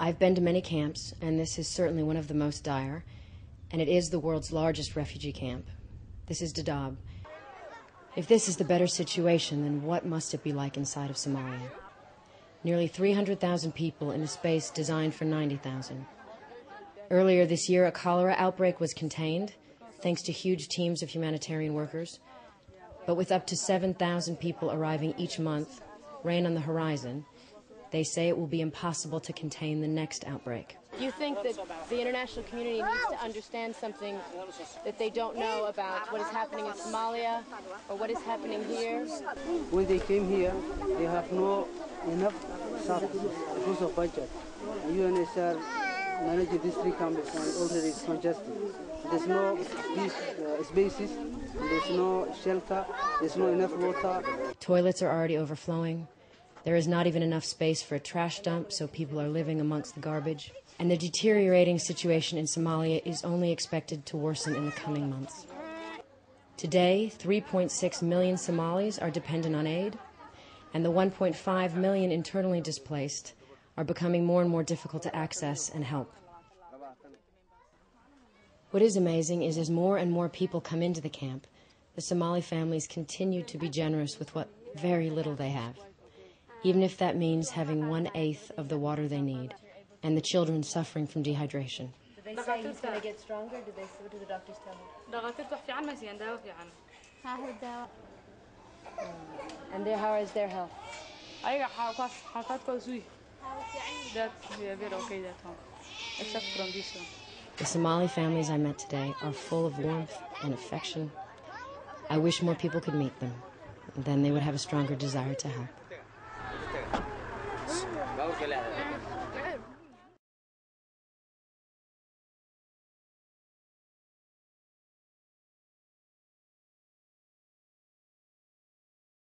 I've been to many camps, and this is certainly one of the most dire, and it is the world's largest refugee camp. This is Dadaab. If this is the better situation, then what must it be like inside of Somalia? Nearly 300,000 people in a space designed for 90,000. Earlier this year, a cholera outbreak was contained thanks to huge teams of humanitarian workers. But with up to 7,000 people arriving each month, rain on the horizon, they say it will be impossible to contain the next outbreak. You think that the international community needs to understand something that they don't know about what is happening in Somalia or what is happening here? When they came here, they have no enough staff because of budget. UNHCR managing these three camps and already it's congested. There's no these uh, spaces, there's no shelter, there's no enough water. Toilets are already overflowing. There is not even enough space for a trash dump, so people are living amongst the garbage. And the deteriorating situation in Somalia is only expected to worsen in the coming months. Today, 3.6 million Somalis are dependent on aid, and the 1.5 million internally displaced are becoming more and more difficult to access and help. What is amazing is as more and more people come into the camp, the Somali families continue to be generous with what very little they have, even if that means having one eighth of the water they need, and the children suffering from dehydration. Do they say he's going to get stronger? Do they? What do the doctors tell him? Um, and there, how is their health? That's yeah, we're okay that home, except from this one. The Somali families I met today are full of warmth and affection. I wish more people could meet them. Then they would have a stronger desire to help. Claro que le